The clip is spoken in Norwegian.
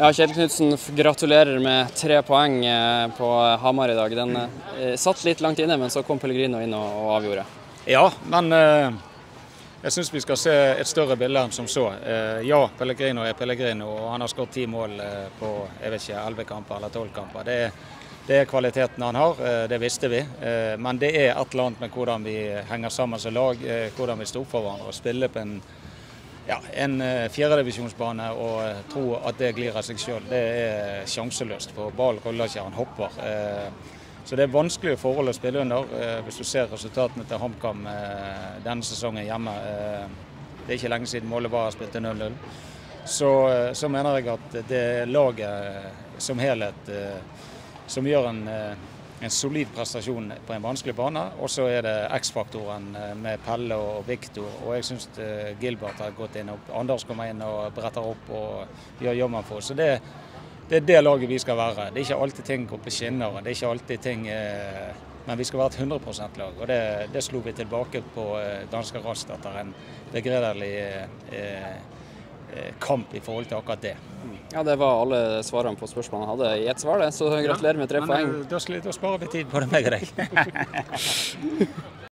Ja, Kjell Knutsen, gratulerer med tre poeng eh, på Hamar i dag. Den eh, satt litt langt inne, men så kom Pellegrino inn og, avgjorde. Ja, men eh, jeg syns vi skal se et større bilde enn som så. Eh, ja, Pellegrino er Pellegrino, og han har skåret ti mål eh, på jeg vet ikke, elleve kamper eller tolv kamper. Det er, det er kvaliteten han har, eh, det visste vi. Eh, men det er et eller annet med hvordan vi henger sammen som lag, eh, hvordan vi står for hverandre og spiller på en ja, en uh, fjerdedivisjonsbane og uh, tro at det glir av seg sjøl, det er sjanseløst. For ballen ruller ikke, han hopper. Så det er vanskelige forhold å spille under. hvis du ser resultatene til HamKam denne sesongen hjemme. det er ikke lenge siden målet var spilte 0-0. Så, så, mener jeg at det er laget som helhet som gjør en en solid prestasjon på en vanskelig bane. Og så er det X-faktoren eh, med Pelle og Viktor. Og jeg syns eh, Gilbert har gått inn og Anders kommer inn og bretter opp og gjør jobben for oss. Så det, det, er det laget vi skal være. Det er ikke alltid ting går på skinner. Det er ikke alltid ting eh, Men vi skal være et 100 %-lag. Og det, det, slo vi tilbake på danske Rast etter en begredelig kamp i forhold til akkurat det. Ja, Det var alle svarene på spørsmålene jeg hadde i ett svar, det. Så gratulerer med tre ja, poeng. Da, da sparer vi tid, både meg og deg.